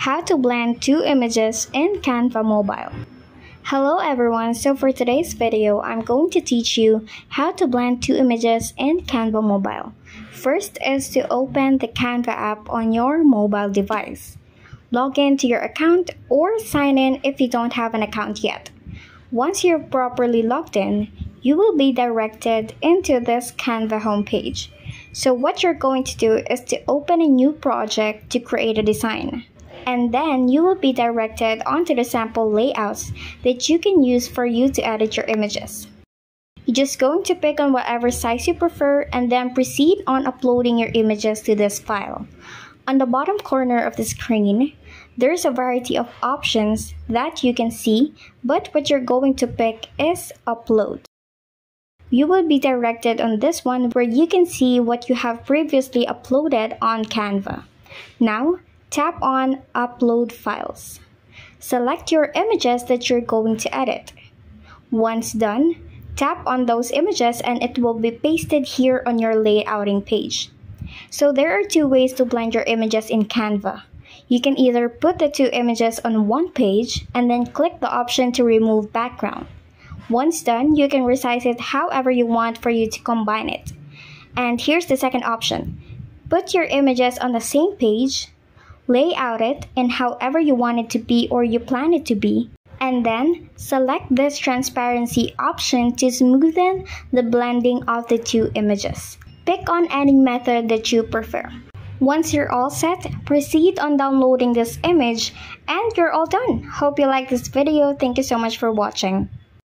How to blend two images in Canva Mobile. Hello everyone, so for today's video, I'm going to teach you how to blend two images in Canva Mobile. First is to open the Canva app on your mobile device. Log in to your account or sign in if you don't have an account yet. Once you're properly logged in, you will be directed into this Canva homepage. So what you're going to do is to open a new project to create a design and then you will be directed onto the sample layouts that you can use for you to edit your images. You're just going to pick on whatever size you prefer and then proceed on uploading your images to this file. On the bottom corner of the screen, there's a variety of options that you can see, but what you're going to pick is Upload. You will be directed on this one where you can see what you have previously uploaded on Canva. Now, Tap on Upload Files. Select your images that you're going to edit. Once done, tap on those images and it will be pasted here on your layouting page. So there are two ways to blend your images in Canva. You can either put the two images on one page and then click the option to remove background. Once done, you can resize it however you want for you to combine it. And here's the second option. Put your images on the same page, lay out it in however you want it to be or you plan it to be, and then select this transparency option to smoothen the blending of the two images. Pick on any method that you prefer. Once you're all set, proceed on downloading this image and you're all done. Hope you like this video. Thank you so much for watching.